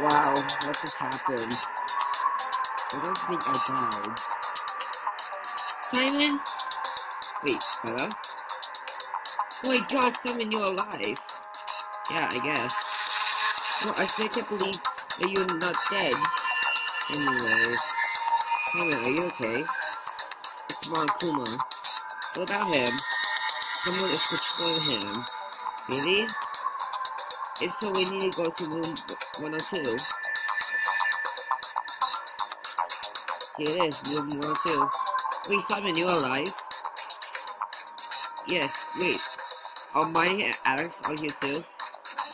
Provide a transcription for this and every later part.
Wow, what just happened? I don't think I died. Simon? Wait, hello? Oh my god, Simon, you're alive. Yeah, I guess. Well, I still can't believe that you're not dead. Anyways. Simon, are you okay? It's Monokuma. Without him, someone is controlling him. Really? If so, we need to go to room 102. Here it is, room 102. Wait, Simon, you alive? Yes, wait. Are mine and Alex are here too?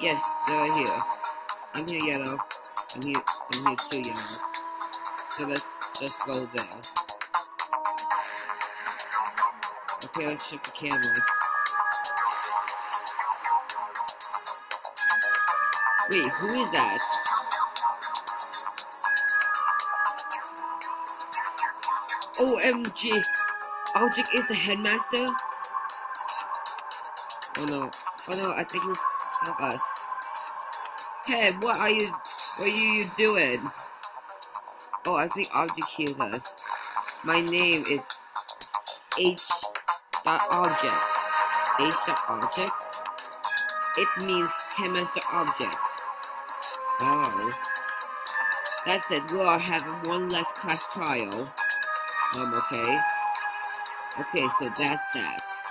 Yes, they're here. I'm here, Yellow. I'm here, I'm here too, Yellow. So let's just go there. Okay, let's check the cameras. Wait, who is that? OMG! Object is the headmaster? Oh no. Oh no, I think it's not us. Hey, what are you what are you doing? Oh, I think Object hears us. My name is H dot object. H dot object? It means headmaster object. Oh. That's it, we are having one less class trial. Um, okay. Okay, so that's that.